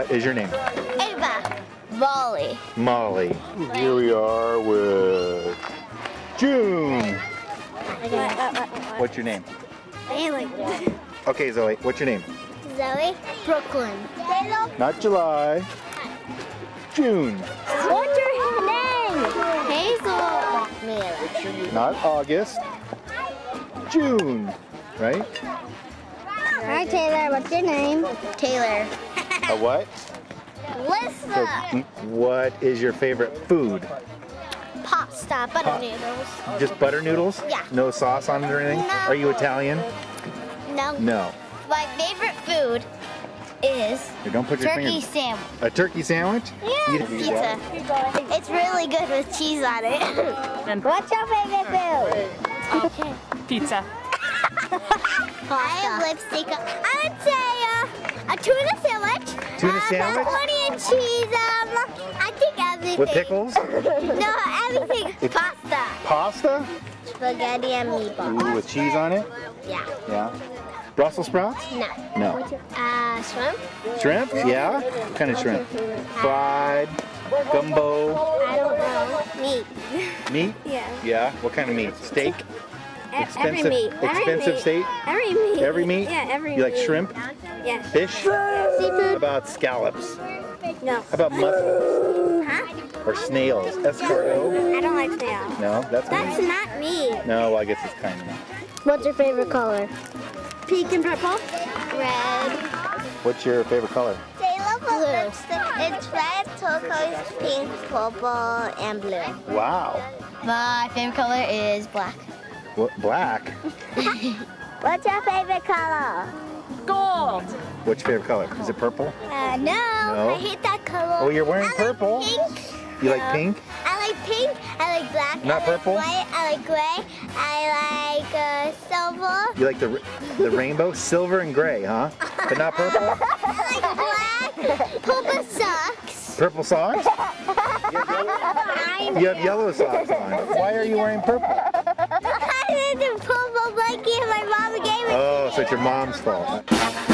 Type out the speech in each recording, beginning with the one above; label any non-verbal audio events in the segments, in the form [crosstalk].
What is your name? Ava. Molly. Molly. Here we are with June. What's your name? Bailey. Okay, Zoe, what's your name? Zoe. Brooklyn. Not July. June. What's your name? Hazel. Not August. June. Right? Hi Taylor, what's your name? Taylor. A what? Lisa. So, mm, what is your favorite food? Pasta, butter Pa- noodles. Just butter noodles? Yeah. No sauce on it or anything? No. Are you Italian? No. No. My favorite food is Here, don't put your turkey sandwich. A turkey sandwich? Yeah. You- Pizza. It's really good with cheese on it. What's your favorite food? Okay. [laughs] Pizza. [laughs] I have lipstick. on- I would say uh, a tuna sandwich. Tuna uh, sandwich? Macaroni and cheese. Um, I think everything. With pickles? [laughs] No, everything. If- Pasta. Pasta? Spaghetti and meatballs. Ooh, with cheese on it? Yeah. Yeah. Brussels sprouts? No. No. Uh, shrimp? Shrimp? Yeah? What kind of shrimp? Fried? Gumbo? I don't know. Meat. [laughs] Meat? Yeah. Yeah. What kind of meat? Steak? Every Expensive- meat. Every expensive meat. steak? Every meat. Every meat? Yeah, every You like meat. shrimp? Yeah. Fish? How Seafood? about scallops? No. How about mussels? Huh? Or snails? Escargot? I don't like snails. No, that's That's meat. not meat. No, well, I guess it's kind of meat. What's your favorite color? Pink and purple. Red. What's your favorite color? Blue. It's red, turquoise, pink, purple, and blue. Wow. My favorite color is black. Black? [laughs] What's your favorite color? Gold. What's your favorite color? Is it purple? Uh, no, no. I hate that color. Oh, you're wearing I purple. Like pink. You no. like pink? I like pink. I like black. Not I purple. Like white. I like gray. I like uh, silver. You like the the rainbow, [laughs] silver and gray, huh? But not purple. [laughs] I like black. Purple socks. Purple socks? you have yellow, you have yellow socks on. Why are you wearing purple? lucky if my mom gave it Oh, so it's your mom's fault.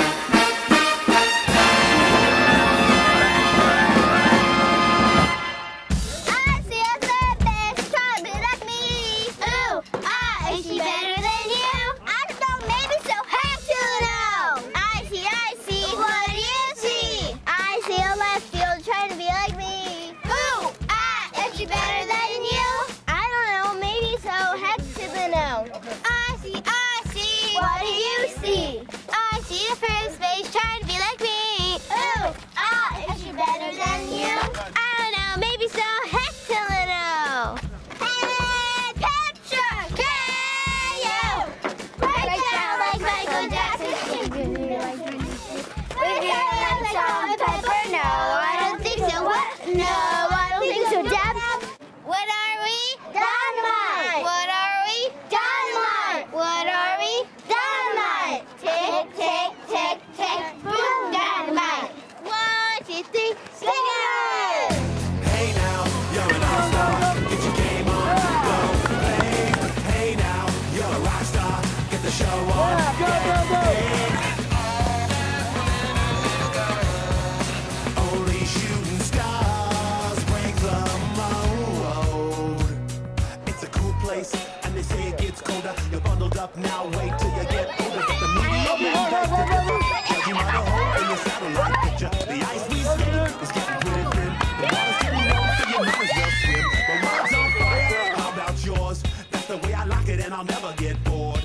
I'll never get bored.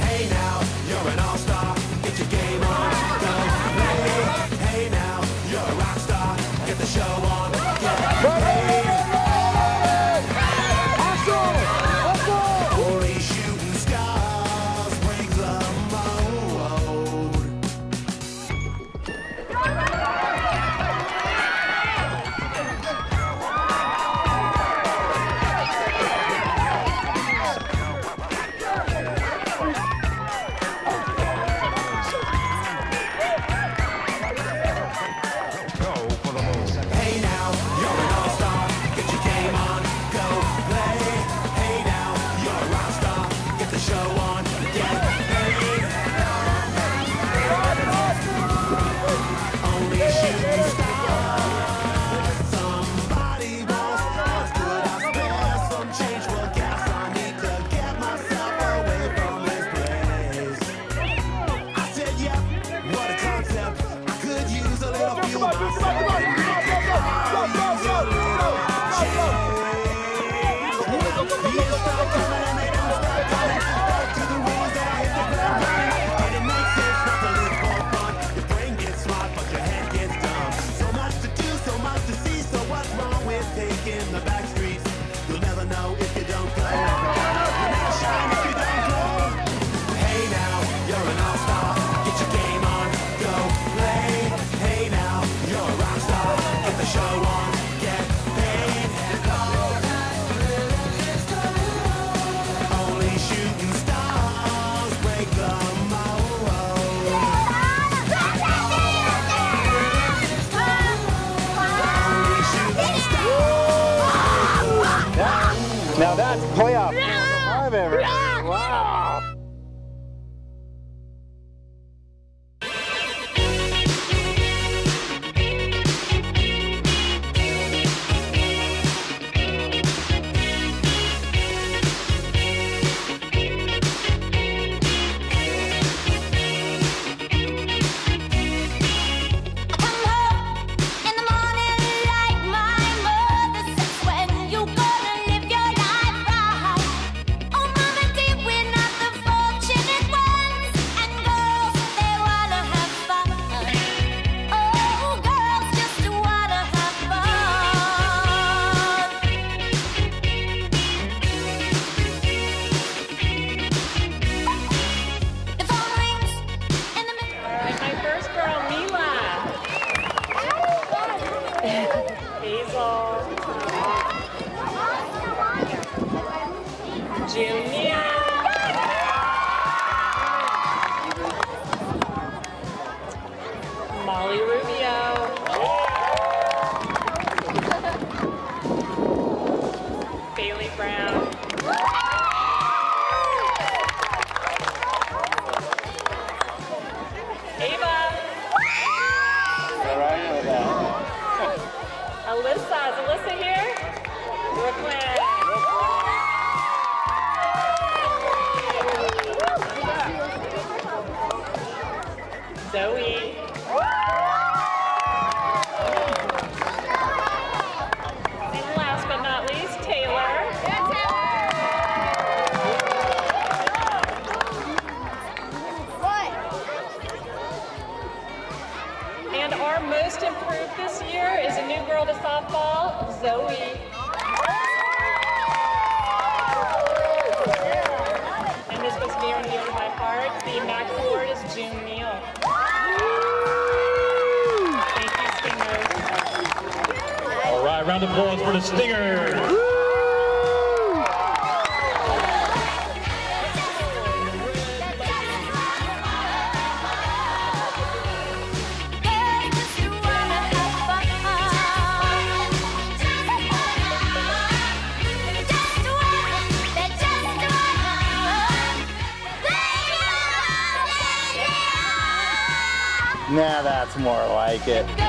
Hey now, you're an all-star. have ever. Wow. Bailey Brown. The Max Award is June Neal. Thank you, Stingers. All right, round of applause for the Stingers. Now that's more like it.